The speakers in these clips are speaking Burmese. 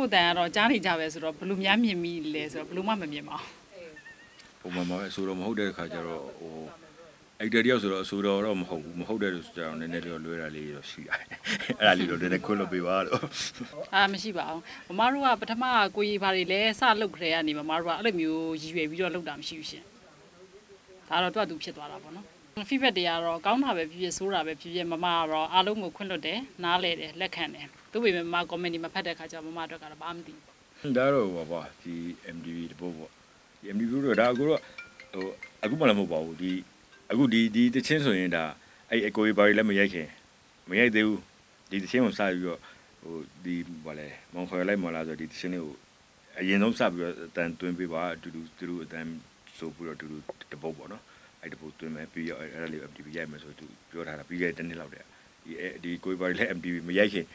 ကိုယ့်တန်ကတော့ကြားနေကြပဲဆိုတော့ဘယ်လိုများမြင်မိလဲဆိုတော့ဘယ်လိုမှမမြင်ပါဘူးပုံမှန်ပါပဲအဆိုတော်မဟုတ်တဲ့ခါကျတော့ဟိုအိတ်တတယောက်ဆိုတော့အဆိုတော်တော့မဟုတ်ဘူးမဟုတ်တဲ့လို့ဆိုတော့နည်းနည်းလေးလွဲတာလေးတော့ရှိတယ်အဲ့ဒါလေးတော့နည်းနည်းခွင့်လို့ပေးပါတော့အာမရှိပါဘူးမမတို့ကပထမကိုကြီးဘာတွေလဲစလုတ်ခရဲကနေမမတို့ကအဲ့လိုမျိုးရည်ရွယ်ပြီးတော့လုတ်တာမရှိဘူးရှင်ဒါတော့တွတ်သူဖြစ်သွားတာပေါ့နော် feedback တွေကတော့ကောင်းတာပဲဖြစ်ဖြစ်ဆိုးတာပဲဖြစ်ဖြစ်မမကတော့အားလုံးကိုခွင့်လွှတ်တယ်နားလဲတယ်လက်ခံတယ်သူ့ပေမဲ့မမ comment တွေမဖတ်တဲ့ခါကျတော့မမတို့ကတော့ဘာမှမသိဘူးဒါတော့ဟောပါဒီ MDV တပုတ်ပေါ့ဒီ MDV တို့ဒါအခုတော့ဟိုအခုမှလည်းမဟုတ်ပါဘူးဒီအခုဒီဒီတချင်းဆိုရင်ဒါအဲ့အကိုကြီးဘာတွေလည်းမရိုက်ခင်မရိုက်သေးဘူးဒီတချင်းကိုစပြီးတော့ဟိုဒီဘာလဲမောင်ခွဲလိုက်မလားဆိုဒီတချင်းလေးကိုအရင်ဆုံးစပြီးတော့အတန်တွင်းပေးပါအတူတူသူတို့အတန်ဆိုပြီးတော့တူတူတပုတ်ပေါ့နော် အဲ့တပုတ်တွင်းမယ်ပြီးတော့အဲ့ဒါလေး MDV ရိုက်မယ်ဆိုသူပြောထားတာပြီးခဲ့တဲ့နှစ်လောက်တည်းဒီဒီကိုကြီးဘာတွေလည်း MDV မရိုက်ခင်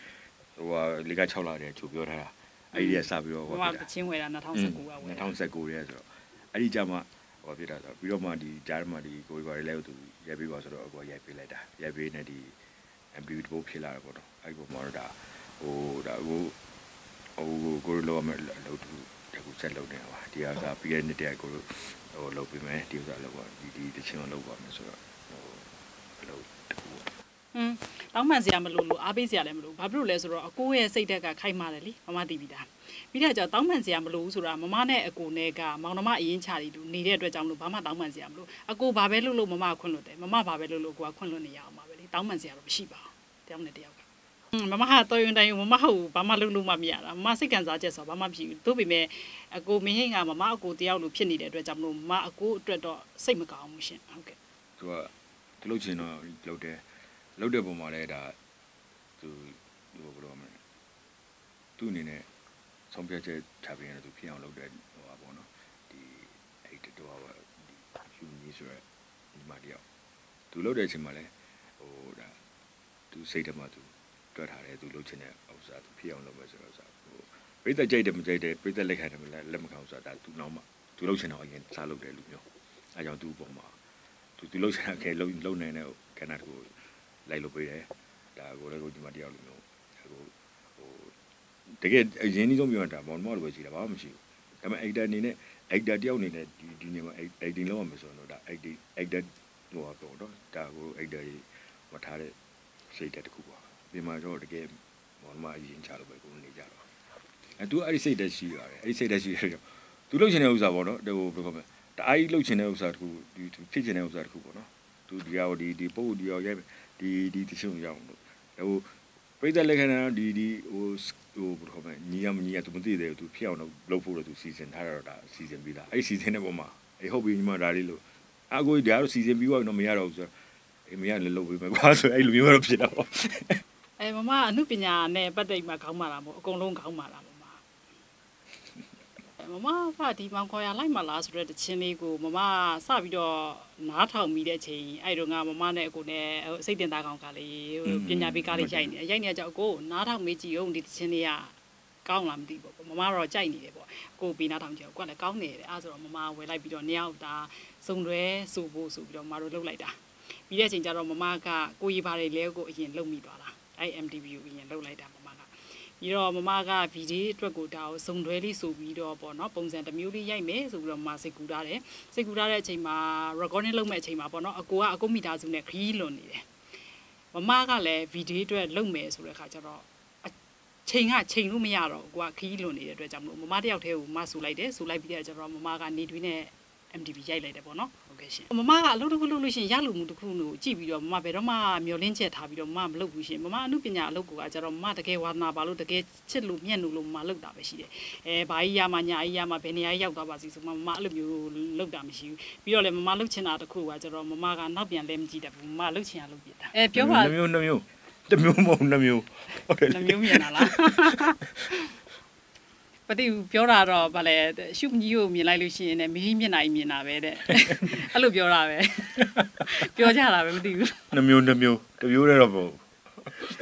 ဟိုဟာလေးက6လတည်းချိုပြောထားတာအဲ့ဒီကစပြီးတော့မဟောမပြတာတချင်းဝယ်တာ2019ကဝယ်တာ2019ရဲဆိုတော့အဲ့ဒီကြမှာဟောဖြစ်တာဆိုတော့ပြီးတော့မှဒီကြားမှာဒီကိုရီဘာတွေလဲသူရိုက်ပေးပါဆိုတော့အကောရိုက်ပေးလိုက်တာရိုက်ပေးနေဒီ MPV တပုတ်ဖြစ်လာတယ်ပေါ့နော်အဲ့ဒီပုံမှာတော့ဒါဟိုဒါဟိုဟိုကိုရီလောမယ်လို့သူတကူဆက်လုပ်နေတာပါဒီဟာကပြီးရတဲ့တည်းကို ဟိုလုပ်ပေးမယ်ဒီဥစ္စာလုပ်ပါဒီဒီတချင်းလုပ်ပါမယ်ဆိုတော့ဟိုအလုပ်တကူပေါ့ဟင်းတောင်းပန်စရာမလိုလို့အားပေးစရာလည်းမလိုဘာဖြစ်လို့လဲဆိုတော့အကိုရဲ့စိတ်ဓာတ်ကခိုက်မာတယ်လीမမသိပြီးသားပြီးတော့ကြောင့်တောင်းပန်စရာမလိုဘူးဆိုတာမမနဲ့အကိုနဲ့ကမောင်နှမအရင်ချရီတူနေတဲ့အတွက်ကြောင့်မလို့ဘာမှတောင်းပန်စရာမလိုအကိုဘာပဲလုပ်လို့မမခွင့်လွတ်တယ်မမဘာပဲလုပ်လို့ကိုကခွင့်လွတ်နေရအောင်ပါပဲလीတောင်းပန်စရာတော့မရှိပါဘူးတယောက်နဲ့တယောက်က မမဟာတော်ရင်တိုင်းမမဟုတ်ဘာမှလုပ်လို့မမရတာမမစိတ်ကန်စားချက်ဆိုဘာမှဖြစ်ဘူးတို့ပေမဲ့အကိုမင်းဟိန်ကမမအကိုတယောက်လိုဖြစ်နေတဲ့အတွက်ကြောင့်မလို့မအကိုအတွက်တော့စိတ်မကောင်းဘူးရှင်ဟုတ်ကဲ့သူကသူလုပ်ချင်တော့လုပ်တယ်လုပ်တဲ့ပုံမှာလည်းဒါသူဟိုဘယ်လိုမလဲသူ့အနေနဲ့ဆုံးဖြတ်ချက်ချပေးရင်သူဖြစ်အောင်လုပ်တဲ့ဟိုပါပေါ့နော်ဒီအဲ့တတော်ကဒီယူနီဆိုရဒီမတယောက်သူလုပ်တဲ့အချိန်မှာလည်းဟိုဒါသူစိတ်ထဲမှာသူ တွက်ထားတယ်သူလုပ်ချင်တဲ့ဥစ္စာသူဖြစ်အောင်လုပ်မယ်ဆိုတော့ဆိုဟိုပိတ်သက်ကြိုက်တယ်မကြိုက်တယ်ပိတ်သက်လက်ခံတယ်မလက်လက်မခံဘူးဆိုတာဒါသူနောက်မှသူလုပ်ချင်တော့အရင်စားလုပ်တယ်လူမျိုးအဲကြောင့်သူ့ပုံမှာသူသူလှုပ်ရှားခဲ့လှုပ်လှုပ်နေတဲ့ကဏ္ဍတကူလိုက်လုပ်ပေးတယ်ဒါကိုလည်းကိုဒီမှာတယောက်လိုမျိုးဟိုဟိုတကယ်အရင်ကြီးဆုံးပြောတာမောင်မောင်လိုပဲရှိတာဘာမှမရှိဘူးဒါပေမဲ့ actor အနေနဲ့ actor တယောက်အနေနဲ့ဒီဒီနေမှာ acting လုပ်ရမယ်ဆိုတော့ဒါ acting actor ဟိုပါတော့ဒါကို actor ကြီးမထားတဲ့စိတ်တက်တခုပါ ပြင်မှာတော့တကယ်မောင်မောင်အရင်ချလို့ပဲကိုနေကြတော့အဲသူအဲ့ဒီစိတ်တက်ရှိရတယ်အဲ့ဒီစိတ်တက်ရှိရတော့သူလှုပ်ရှင်တဲ့ဥစ္စာပေါ့နော်ဟိုဘယ်လိုခေါ်မလဲတအားကြီးလှုပ်ချင်တဲ့ဥစ္စာတခုဒီဖြစ်ချင်တဲ့ဥစ္စာတခုပေါ့နော်သူဒီဟာဒီဒီပုံဒီရောရိုက်ဒီဒီတချို့ရအောင်လို့ဟိုပိတ်သက်လက်ခံတာဒီဒီဟိုဟိုဘယ်လိုခေါ်မလဲညီရမညီရသူမသိသေးဘူးသူဖြစ်အောင်လုပ်လုပ်ဖို့တော့သူစီစဉ်ထားတော့ဒါစီစဉ်ပြီးသားအဲ့စီစဉ်တဲ့ပုံမှာအေးဟုတ်ပြီညီမဒါလေးလို့အကိုဒီဟာတော့စီစဉ်ပြီးတော့မရတော့ဘူးဆိုတော့အေးမရလည်းလုပ်ပေးမယ်ကွာဆိုအဲ့လိုမျိုးတော့ဖြစ်တော့ အဲမမအမှုပညာနဲ့ပတ်သက်မှခေါင်းမာတာမို့အကုန်လုံးခေါင်းမာတာမမမမကဒီမောင်ခေါ်ရလိုက်မလားဆိုတဲ့တခြင်းလေးကိုမမစပြီးတော့နားထောင်ပြီးတဲ့အချိန်အဲ့တော့ငါမမနဲ့အကိုနဲ့စိတ်တင်သားကောင်ကလေးပညာပေးကားလေးရိုက်နေရိုက်နေကြအကိုနားထောင်မေးကြည့်အောင်ဒီတခြင်းလေးကကောင်းလားမသိဘူးပေါ့မမတော့ကြိုက်နေတယ်ပေါ့ကိုပေးနားထောင်ကြည့်ကိုကလည်းကောင်းနေတယ်အဲဆိုတော့မမဝယ်လိုက်ပြီးတော့နှစ်ယောက်ဒါစုံတွဲဆိုဖို့ဆိုပြီးတော့မမတို့လှုပ်လိုက်တာပြီးတဲ့အချိန်ကျတော့မမကကိုရီပါတယ်လဲကိုအရင်လှုပ်မိသွားတာ IMDB ကိုအရင်လှုပ်လိုက်တာမမကပြီးတော့မမကဗီဒီအတွက်ကိုဒါကိုစုံတွဲလေးဆိုပြီးတော့ပေါ့နော်ပုံစံတစ်မျိုးလေးရိုက်မယ်ဆိုပြီးတော့မစိတ်ကူထားတယ်စိတ်ကူထားတဲ့အချိန်မှာ recording လုပ်မဲ့အချိန်မှာပေါ့နော်အကိုကအကိုမိသားစုနဲ့ခရီးလွန်နေတယ်မမကလည်းဗီဒီအတွက်လုပ်မယ်ဆိုတဲ့အခါကျတော့ချိန်ကချိန်လို့မရတော့ကိုကခရီးလွန်နေတဲ့အတွက်ကြောင့်မလို့မမတယောက်တည်းကိုမဆူလိုက်တယ်ဆူလိုက်ပြီးတော့ကျတော့မမကနေတွင်းနဲ့ MDB ရိုက်လိုက်တယ်ပေါ့နော် ဟုတ်ကဲ့ရှင်မမကအလုပ်တစ်ခုလုပ်လို့ရှိရင်ရလူမှုတစ်ခုကိုကြည့်ပြီးတော့မမဘယ်တော့မှမျောလင်းချက်ထားပြီးတော့မမမလုပ်ဘူးရှင်မမအမှုပညာအလုပ်ကိုကကျတော့မမတကယ်ဝါသနာပါလို့တကယ်ချစ်လို့မြတ်လို့လို့မမလုပ်တာပဲရှိတယ်အဲဘာကြီးရမှာညာကြီးရမှာဘယ်နေရာရောက်သွားပါစီဆိုမမအဲ့လိုမျိုးလုပ်တာမရှိဘူးပြီးတော့လည်းမမလုပ်ချင်တာတစ်ခုကကျတော့မမကနောက်ပြန်လဲမကြည့်တတ်ဘူးမမလုပ်ချင်ရလုပ်ပြတာအဲပြောပါနှမျိုးနှမျိုးတစ်မျိုးမဟုတ်နှမျိုးဟုတ်တယ်နှမျိုးမြင်တာလား ပတိပြောတာတော့ဗာလဲရှုပ်ကြီးကိုမြင်လိုက်လို့ရှိရင်လည်းမင်းမျက်နှာကြီးမြင်တာပဲတဲ့အဲ့လိုပြောတာပဲပြောကြတာပဲမသိဘူးနှမျိုးနှမျိုးတစ်မျိုးတည်းတော့မဟုတ်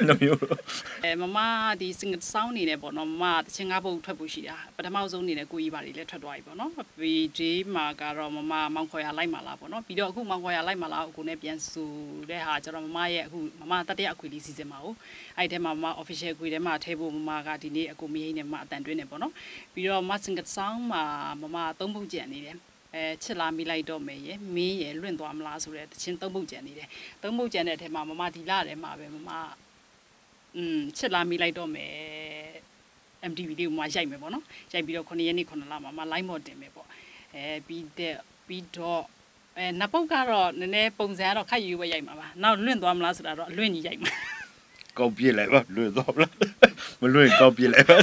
နှမျိုးတော့အဲမမဒီစင်ဆောင်းနေနဲ့ပေါ့နော်မမတချင်းကားပုတ်ထွက်ဖို့ရှိတာပထမဆုံးအနေနဲ့ကိုကြီးပါတွေလည်းထွက်သွားပြီပေါ့နော်ဒီဒီမှာကတော့မမမောင်ခေါ်ရလိုက်မှာလားပေါ့နော်ပြီးတော့အခုမောင်ခေါ်ရလိုက်မှာလားအခုနဲ့ပြန်ဆူတဲ့ဟာကျတော့မမရဲ့အခုမမတတရအခွေလေးစီစဉ်ပါဦးအဲ့ဒီထဲမှာမမ official အခွေထဲမှာထည့်ဖို့မမကဒီနေ့အကူမင်းနဲ့မအတန်တွင်းနေပေါ့နော်ပြီးတော့မစင်ဆောင်းမှာမမသုံးပုတ်ကြံနေတယ်အဲချစ်လာမိလိုက်တော့မယ်ရယ်မင်းရယ်လွင့်သွားမလားဆိုတဲ့တချင်းသုံးပုတ်ကြံနေတယ်သုံးပုတ်ကြံတဲ့အထက်မှာမမဒီလာထဲမှာပဲမမ อืมချစ်လာမိလိုက်တော့မယ် MTV လေးကိုမှရိုက်မယ်ပေါ့နော်ရိုက်ပြီးတော့9ရက်နေ့9လမှာမှ line မော်တင်မယ်ပေါ့အဲပြီးတဲ့ပြီးတော့အဲနပုတ်ကတော့နည်းနည်းပုံစံကတော့ခက်ယူပဲရိုက်မှာပါနောက်လွင့်သွားမလားဆိုတာတော့အလွင့်ကြီးရိုက်မှာကောက်ပြစ်လိုက်ပါလွတ်တော့မလားမလွတ်ရင်ကောက်ပြစ်လိုက်ပါ